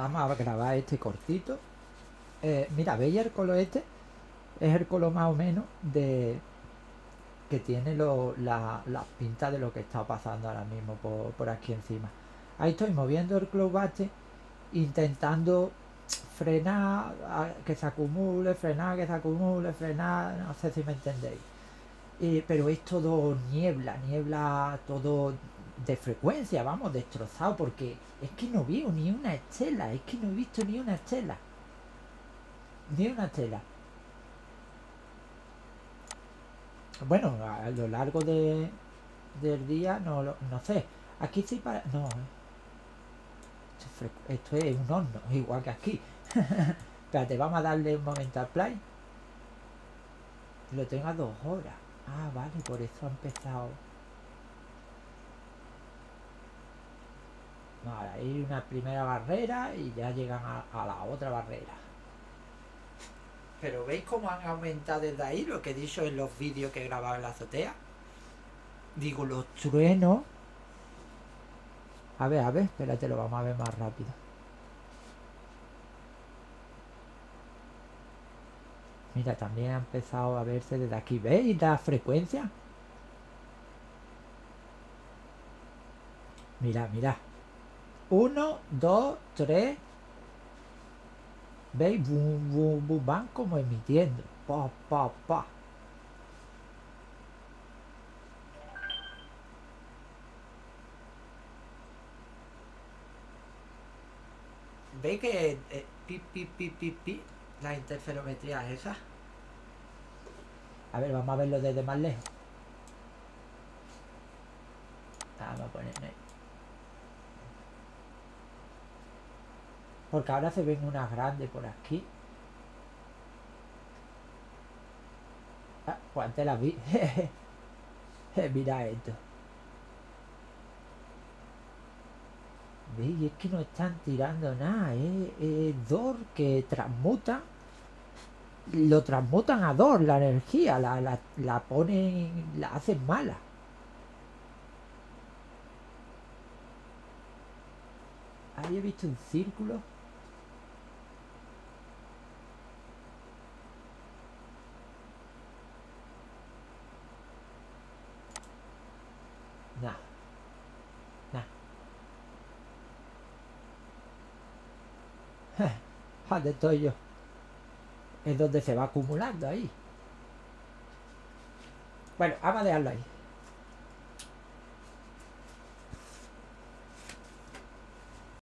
Vamos a grabar este cortito. Eh, mira, ¿veis el color este? Es el color más o menos de que tiene lo, la, la pinta de lo que está pasando ahora mismo por, aquí encima. Ahí estoy moviendo el club intentando frenar que se acumule, frenar que se acumule, frenar, no sé si me entendéis. pero es todo niebla, niebla todo de frecuencia, vamos, destrozado, porque es que no veo ni una estela, es que no he visto ni una estela. Ni una estela. Bueno, a lo largo de, del día, no, no sé. Aquí sí para... No, esto es un horno, igual que aquí. Espérate, vamos a darle un momento al play. Lo tengo a dos horas. Ah, vale, por eso ha empezado. Vale, hay una primera barrera y ya llegan a, la otra barrera. Pero ¿veis cómo han aumentado desde ahí lo que he dicho en los vídeos que he grabado en la azotea? Digo, los truenos. A ver, a ver, espérate, lo vamos a ver más rápido. Mira, también ha empezado a verse desde aquí. ¿Veis la frecuencia? Mira, mira. Uno, dos, tres. ¿Veis? Bum, bum, bum, van como emitiendo. Pa, pa, pa. ¿Veis que eh, pi, pi, pi, pi, pi, la interferometría es esa? A ver, vamos a verlo desde más lejos. Vamos a ponerme Porque ahora se ven unas grandes por aquí. Ah, pues antes vi. Mira esto. ¿Veis? Es que no están tirando nada. ¿eh? Es Dor que transmuta. Lo transmutan a Dor, la energía. La, la, la ponen. La hacen mala. Ahí he visto un círculo. Nah. Nah. ¿Dónde estoy yo? Es donde se va acumulando ahí. Bueno, vamos a dejarlo ahí.